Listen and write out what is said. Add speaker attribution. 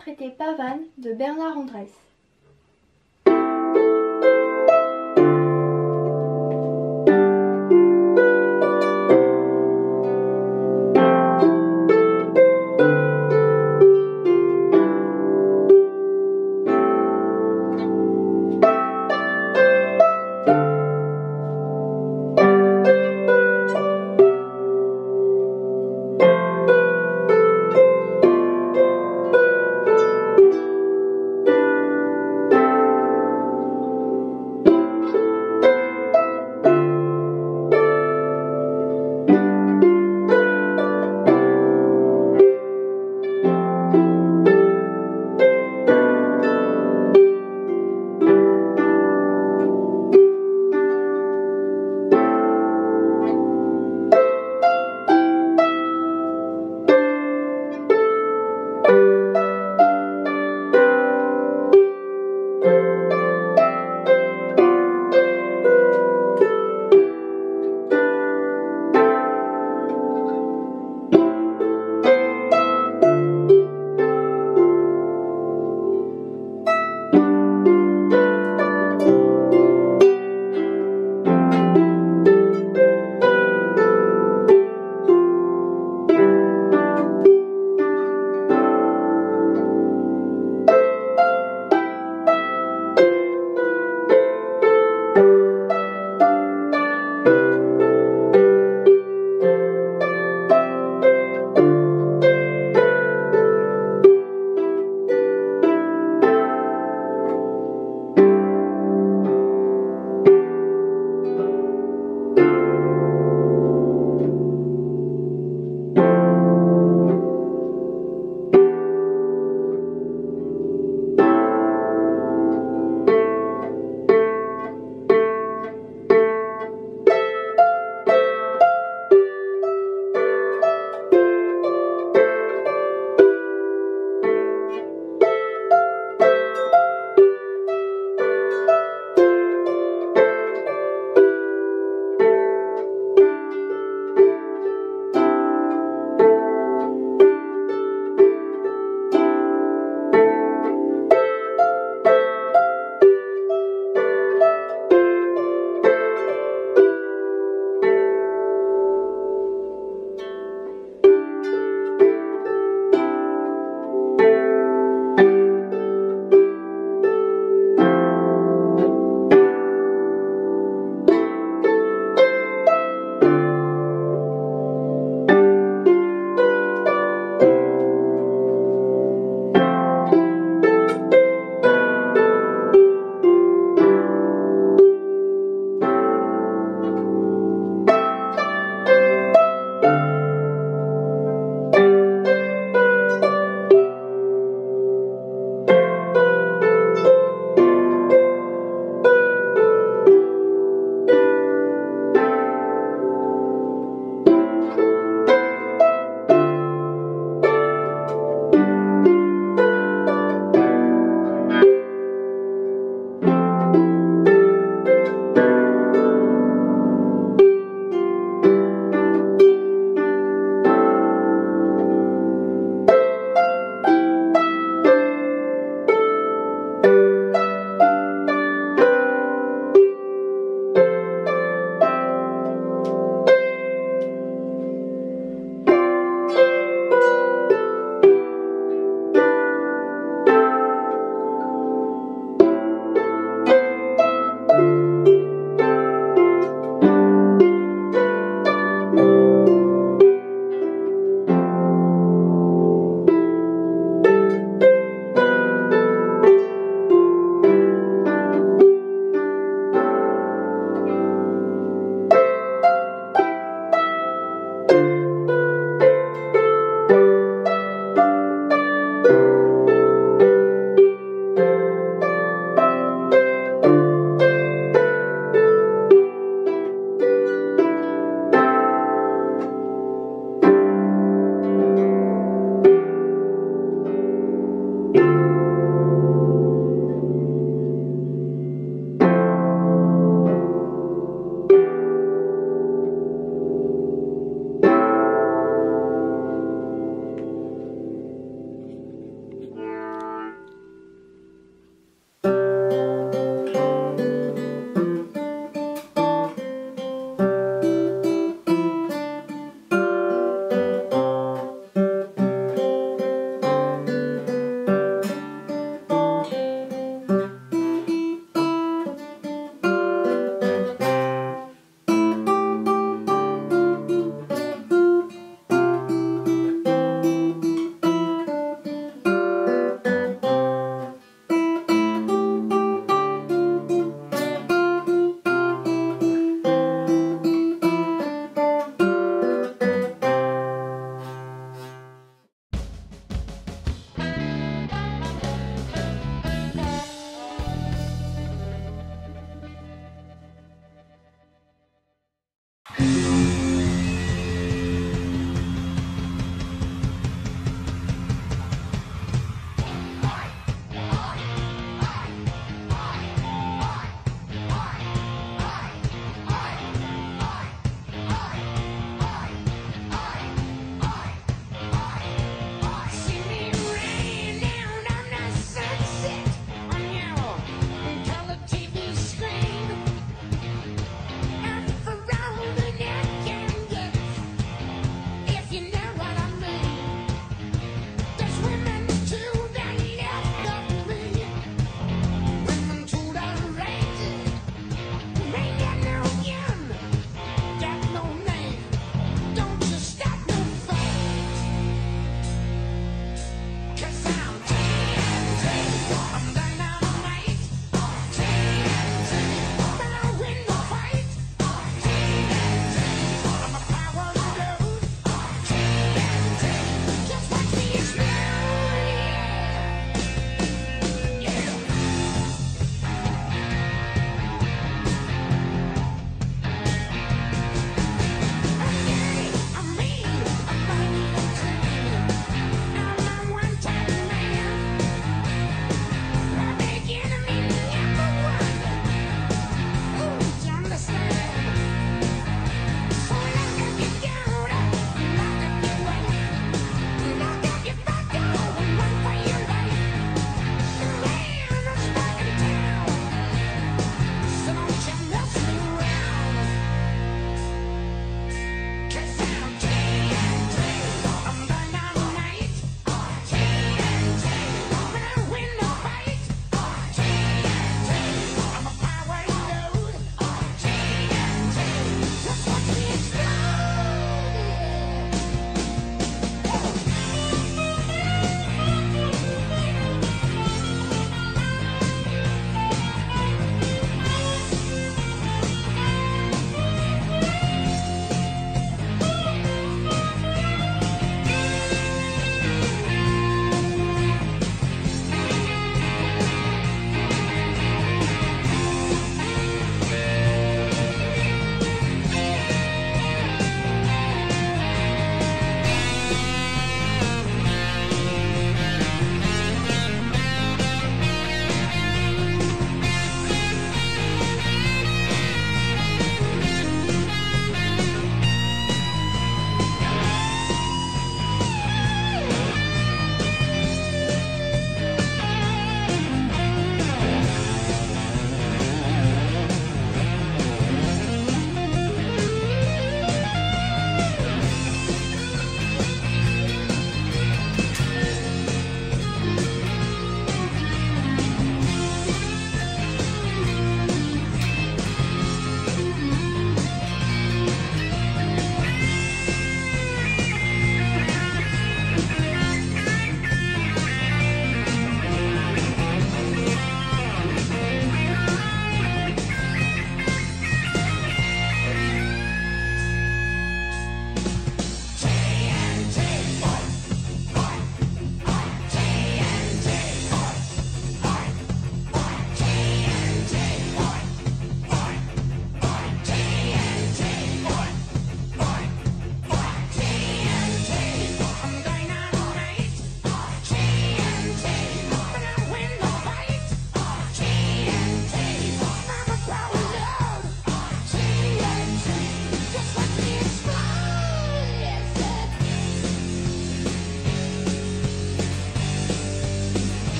Speaker 1: interprété Pavane de Bernard Andrès.